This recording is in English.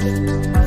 Bye.